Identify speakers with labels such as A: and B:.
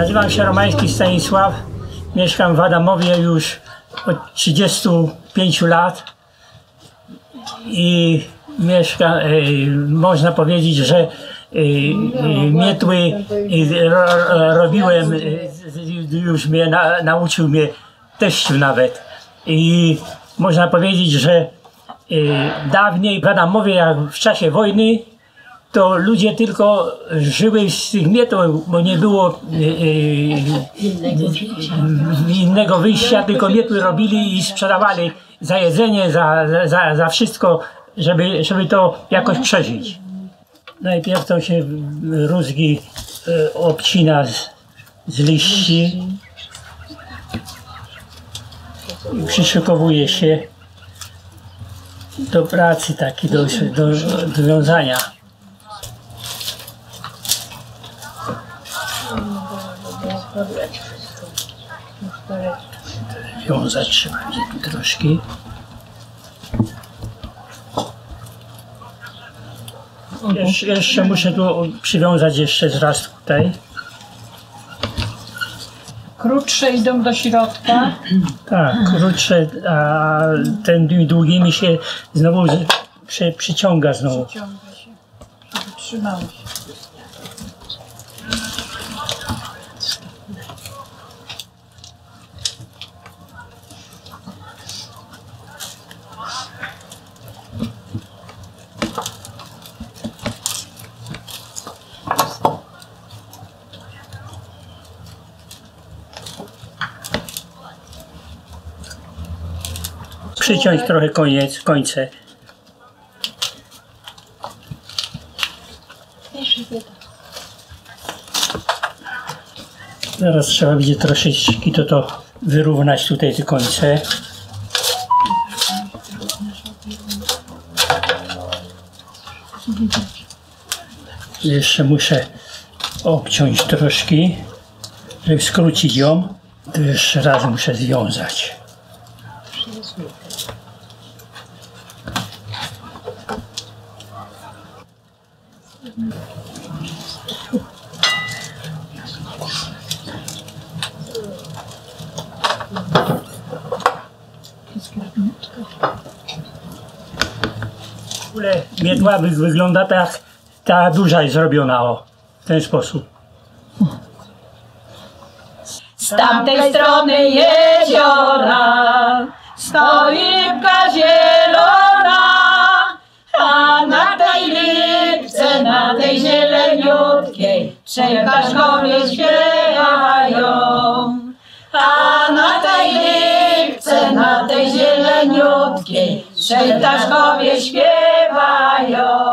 A: Nazywam się Romański Stanisław. Mieszkam w Adamowie już od 35 lat. I mieszkam, e, można powiedzieć, że e, e, mietły ro, ro, robiłem, już mnie na, nauczył mnie teściu nawet. I można powiedzieć, że dawniej w Adamowie, jak w czasie wojny, to ludzie tylko żyły z tych mietł, bo nie było e, e, innego wyjścia, tylko mietły robili i sprzedawali za jedzenie, za, za, za wszystko, żeby, żeby to jakoś przeżyć. Najpierw to się rózgi e, obcina z, z liści i przyszykowuje się do pracy, taki do, do, do wiązania. Wiązać trzeba będzie tu troszkę. Jeszcze, jeszcze muszę tu przywiązać jeszcze raz tutaj.
B: Krótsze idą do środka.
A: Tak, krótsze, a ten długi mi się znowu przy, przyciąga znowu.
B: Ciąga się, się.
A: Przyciąć trochę koniec, końce. Teraz trzeba będzie troszeczkę to, to wyrównać tutaj te końce. Jeszcze muszę obciąć troszkę, żeby skrócić ją. To jeszcze raz muszę związać. W ogóle miedła wy- wygląda tak, ta duża jest zrobiona o, w ten sposób.
C: Z tamtej strony jeziora stoi rybka zielona, kaszkowie śpiewają. A na tej rybce, na tej zieleniutkiej, trzej kaszkowie śpiewają.